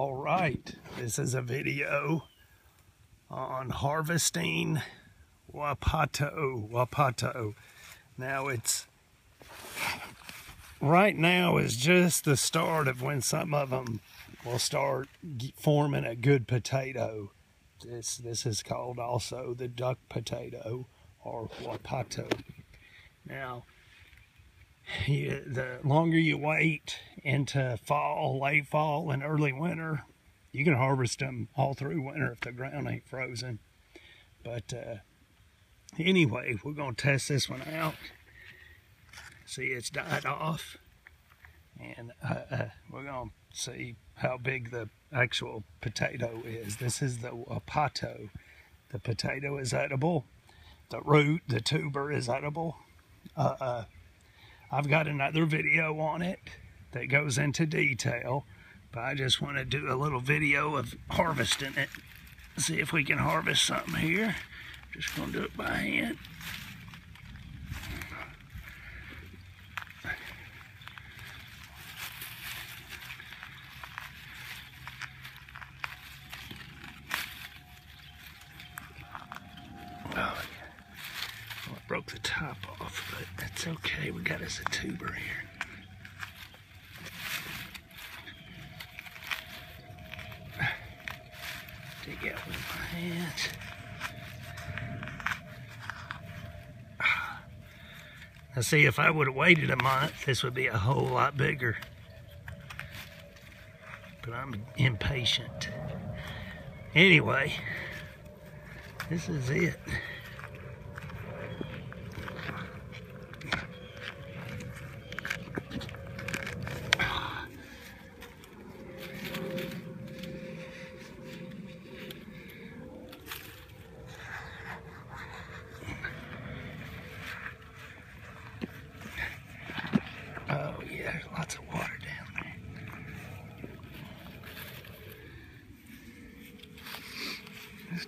All right, this is a video on harvesting Wapato. Wapato. Now it's right now is just the start of when some of them will start forming a good potato. This this is called also the duck potato or Wapato. Now you, the longer you wait into fall, late fall, and early winter, you can harvest them all through winter if the ground ain't frozen. But uh, anyway, we're going to test this one out. See, it's died off. And uh, uh, we're going to see how big the actual potato is. This is the Wapato. The potato is edible. The root, the tuber is edible. Uh, uh I've got another video on it that goes into detail, but I just want to do a little video of harvesting it. See if we can harvest something here. Just going to do it by hand. Oh, I broke the top off, but that's okay. We got us a tuber here. Dig with. Now see, if I would have waited a month, this would be a whole lot bigger. But I'm impatient. Anyway, this is it.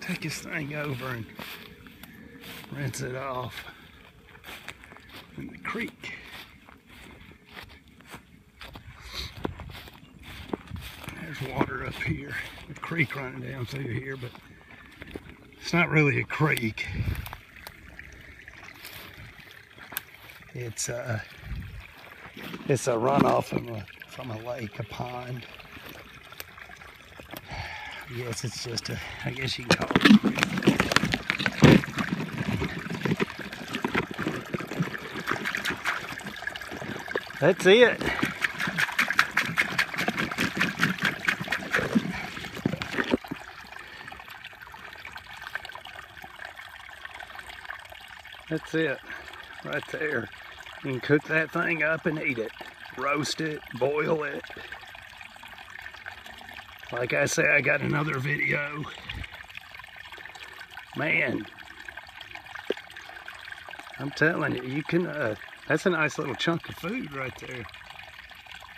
Take this thing over and rinse it off in the creek. There's water up here, a creek running down through here, but it's not really a creek. It's a, uh, it's a runoff from a, from a lake, a pond. Yes, it's just a, I guess you can call it. That's it. That's it, right there. You can cook that thing up and eat it. Roast it, boil it. Like I say, I got another video. Man, I'm telling you, you can, uh, that's a nice little chunk of food right there.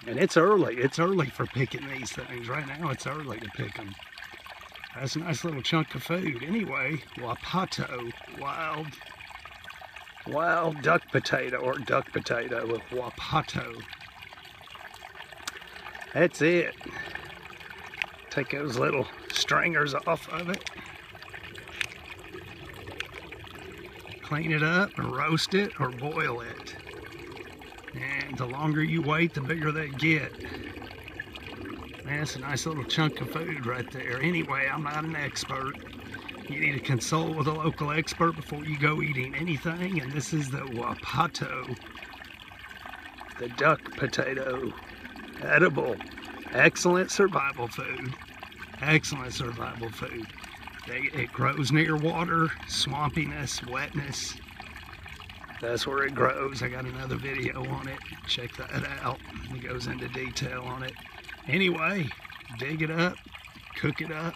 And it's early. It's early for picking these things. Right now, it's early to pick them. That's a nice little chunk of food. Anyway, Wapato, wild, wild duck potato or duck potato with Wapato. That's it. Take those little stringers off of it. Clean it up and roast it or boil it. And the longer you wait, the bigger they get. Man, That's a nice little chunk of food right there. Anyway, I'm not an expert. You need to consult with a local expert before you go eating anything. And this is the Wapato, the duck potato, edible. Excellent survival food. Excellent survival food. It grows near water, swampiness, wetness. That's where it grows. I got another video on it. Check that out. It goes into detail on it. Anyway, dig it up, cook it up,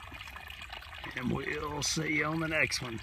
and we'll see you on the next one.